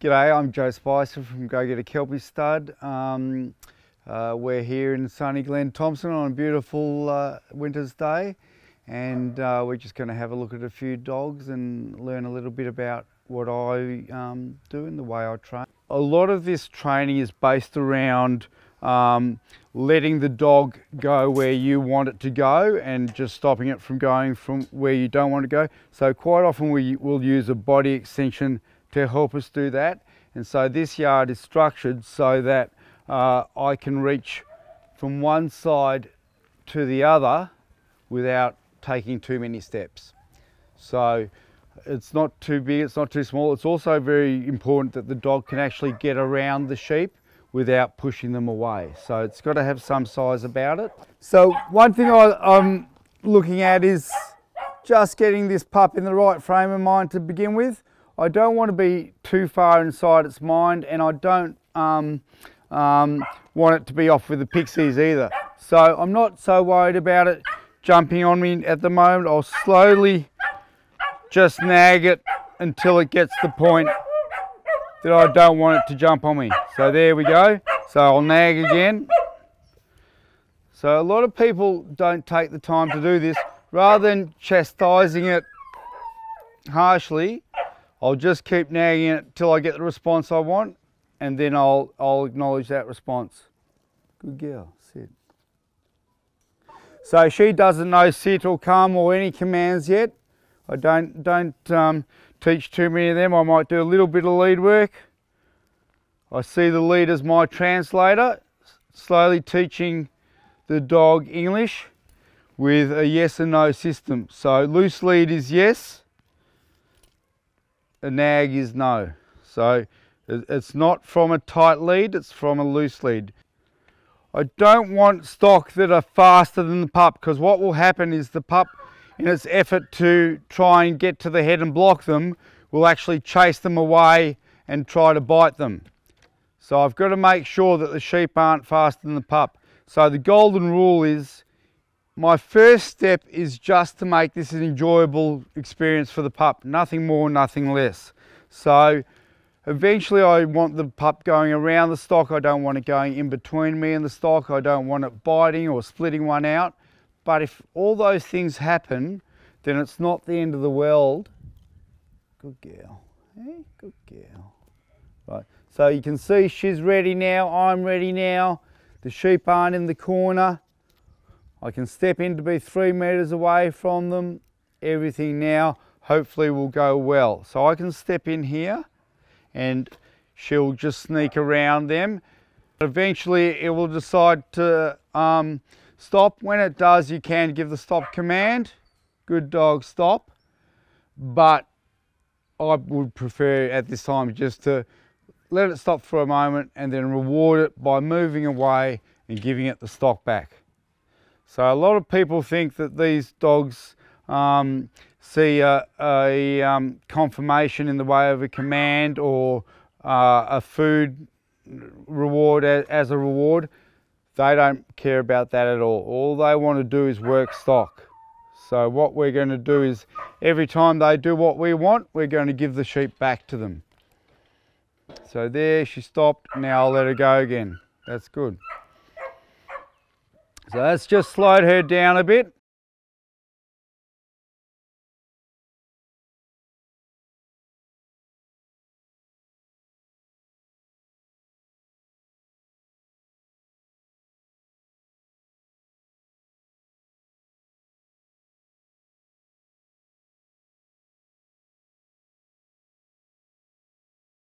G'day, I'm Joe Spicer from GoGetta Kelpie Stud. Um, uh, we're here in sunny Glenthompson on a beautiful uh, winter's day and uh, we're just going to have a look at a few dogs and learn a little bit about what I um, do and the way I train. A lot of this training is based around um, letting the dog go where you want it to go and just stopping it from going from where you don't want to go. So quite often we will use a body extension to help us do that. And so this yard is structured so that uh, I can reach from one side to the other without taking too many steps. So it's not too big, it's not too small. It's also very important that the dog can actually get around the sheep without pushing them away. So it's got to have some size about it. So one thing I, I'm looking at is just getting this pup in the right frame of mind to begin with. I don't want to be too far inside its mind and I don't um, um, want it to be off with the pixies either. So I'm not so worried about it jumping on me at the moment. I'll slowly just nag it until it gets the point that I don't want it to jump on me. So there we go. So I'll nag again. So a lot of people don't take the time to do this. Rather than chastising it harshly, I'll just keep nagging it till I get the response I want and then I'll, I'll acknowledge that response. Good girl, sit. So she doesn't know sit or come or any commands yet. I don't, don't um, teach too many of them. I might do a little bit of lead work. I see the lead as my translator, slowly teaching the dog English with a yes and no system. So loose lead is yes, a nag is no. So it's not from a tight lead, it's from a loose lead. I don't want stock that are faster than the pup because what will happen is the pup in its effort to try and get to the head and block them will actually chase them away and try to bite them. So I've got to make sure that the sheep aren't faster than the pup. So the golden rule is my first step is just to make this an enjoyable experience for the pup. Nothing more, nothing less. So eventually I want the pup going around the stock. I don't want it going in between me and the stock. I don't want it biting or splitting one out. But if all those things happen, then it's not the end of the world. Good girl. Hey, good girl. Right. So you can see she's ready now. I'm ready now. The sheep aren't in the corner. I can step in to be three metres away from them. Everything now hopefully will go well. So I can step in here and she'll just sneak around them. Eventually it will decide to um, stop. When it does, you can give the stop command. Good dog, stop. But I would prefer at this time just to let it stop for a moment and then reward it by moving away and giving it the stock back. So a lot of people think that these dogs um, see a, a um, confirmation in the way of a command or uh, a food reward as, as, a reward. They don't care about that at all. All they want to do is work stock. So what we're going to do is every time they do what we want, we're going to give the sheep back to them. So there, she stopped. Now I'll let her go again. That's good. So let's just slide her down a bit.